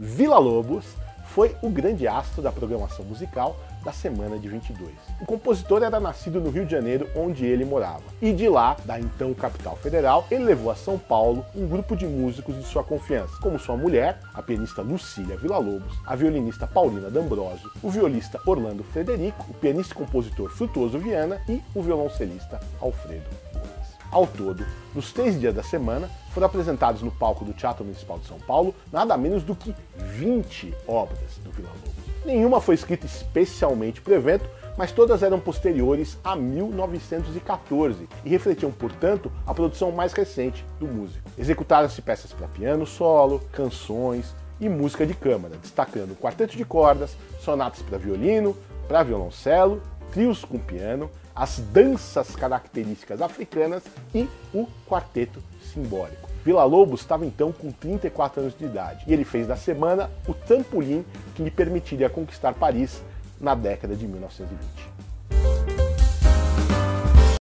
Vila Lobos foi o grande astro da programação musical da semana de 22. O compositor era nascido no Rio de Janeiro, onde ele morava, e de lá, da então capital federal, ele levou a São Paulo um grupo de músicos de sua confiança, como sua mulher, a pianista Lucília Villa-Lobos, a violinista Paulina D'Ambrosio, o violista Orlando Frederico, o pianista e compositor Frutuoso Viana e o violoncelista Alfredo. Ao todo, nos três dias da semana, foram apresentados no palco do Teatro Municipal de São Paulo nada menos do que 20 obras do Vila Lobos. Nenhuma foi escrita especialmente para o evento, mas todas eram posteriores a 1914 e refletiam, portanto, a produção mais recente do músico. Executaram-se peças para piano solo, canções e música de câmara, destacando quarteto de cordas, sonatas para violino, para violoncelo, trios com piano, as danças características africanas e o quarteto simbólico. Vila Lobos estava então com 34 anos de idade e ele fez da semana o trampolim que lhe permitiria conquistar Paris na década de 1920.